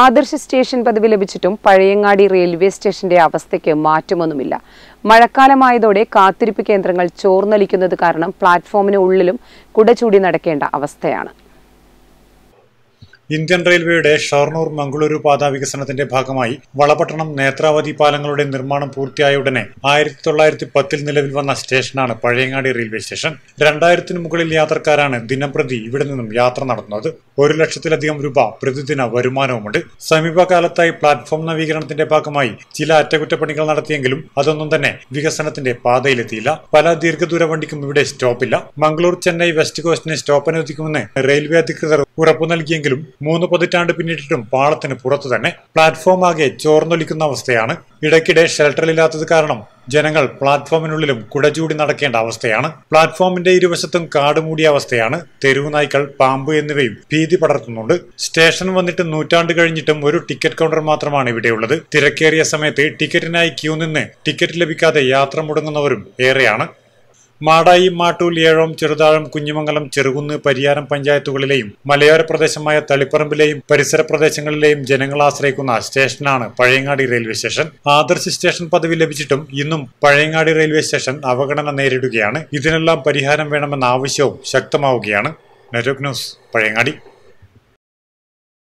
ആദർശ സ്റ്റേഷൻ പദവി ലഭിച്ചിട്ടും പഴയങ്ങാടി റെയിൽവേ സ്റ്റേഷന്റെ അവസ്ഥയ്ക്ക് മാറ്റമൊന്നുമില്ല. മഴക്കാലമായതോടെ കാത്തിരിപ്പ് കേന്ദ്രങ്ങൾ ചോർന്നൊലിക്കുന്നത് കാരണം പ്ലാറ്റ്ഫോമിന് ഉള്ളിലും കുടചൂടി നടക്കേണ്ട അവസ്ഥയാണ്. ഇന്ത്യൻ റെയിൽവേയുടെ ഷൊർണൂർ മംഗളൂരു പാത വികസനത്തിന്റെ ഭാഗമായി വളപട്ടണം നേത്രാവതി പാലങ്ങളുടെ നിർമ്മാണം പൂർത്തിയായ ഉടനെ ആയിരത്തി തൊള്ളായിരത്തി പത്തിൽ നിലവിൽ വന്ന സ്റ്റേഷനാണ് പഴയങ്ങാടി റെയിൽവേ സ്റ്റേഷൻ. രണ്ടായിരത്തിനു മുകളിൽ യാത്രക്കാരാണ് ദിനംപ്രതി ഇവിടെ നിന്നും യാത്ര നടത്തുന്നത് ഒരു ലക്ഷത്തിലധികം രൂപ പ്രതിദിന വരുമാനവുമുണ്ട്. സമീപകാലത്തായി പ്ലാറ്റ്ഫോം നവീകരണത്തിന്റെ ഭാഗമായി ചില അറ്റകുറ്റപ്പണികൾ നടത്തിയെങ്കിലും അതൊന്നും തന്നെ വികസനത്തിന്റെ പാതയിലെത്തിയില്ല. പല ദീർഘദൂര വണ്ടിക്കും ഇവിടെ സ്റ്റോപ്പില്ല. മംഗളൂർ ചെന്നൈ വെസ്റ്റ് കോസ്റ്റിന് സ്റ്റോപ്പ് അനുവദിക്കുമെന്ന് റെയിൽവേ അധികൃതർ ഉറപ്പു നൽകിയെങ്കിലും മൂന്ന് പതിറ്റാണ്ട് പിന്നിട്ടിട്ടും പാളത്തിന് പുറത്തു തന്നെ. പ്ലാറ്റ്ഫോം ആകെ ചോർന്നൊലിക്കുന്ന അവസ്ഥയാണ്. ഇടയ്ക്കിടെ ഷെൽട്ടറില്ലാത്തത് കാരണം ജനങ്ങൾ പ്ലാറ്റ്ഫോമിനുള്ളിലും കുടചൂടി നടക്കേണ്ട അവസ്ഥയാണ്. പ്ലാറ്റ്ഫോമിന്റെ ഇരുവശത്തും കാടുമൂടിയ അവസ്ഥയാണ്. തെരുവു നായ്ക്കൾ പാമ്പ് എന്നിവയും ഭീതി പടർത്തുന്നുണ്ട്. സ്റ്റേഷൻ വന്നിട്ട് നൂറ്റാണ്ട് കഴിഞ്ഞിട്ടും ഒരു ടിക്കറ്റ് കൗണ്ടർ മാത്രമാണ് ഇവിടെയുള്ളത്. തിരക്കേറിയ സമയത്ത് ടിക്കറ്റിനായി ക്യൂ നിന്ന് ടിക്കറ്റ് ലഭിക്കാതെ യാത്ര മുടങ്ങുന്നവരും ഏറെയാണ്. മാടായി മാട്ടൂൽ ഏഴോം ചെറുതാഴം കുഞ്ഞിമംഗലം ചെറുകുന്ന് പരിയാരം പഞ്ചായത്തുകളിലെയും മലയോര പ്രദേശമായ തളിപ്പറമ്പിലെയും പരിസര പ്രദേശങ്ങളിലെയും ജനങ്ങൾ ആശ്രയിക്കുന്ന സ്റ്റേഷനാണ് Pazhayangadi railway station. Adarsh station പദവി ലഭിച്ചിട്ടും ഇന്നും പഴയങ്ങാടി റെയിൽവേ സ്റ്റേഷൻ അവഗണന നേരിടുകയാണ്. ഇതിനെല്ലാം പരിഹാരം വേണമെന്ന ആവശ്യവും ശക്തമാവുകയാണ്. Network news Pazhayangadi.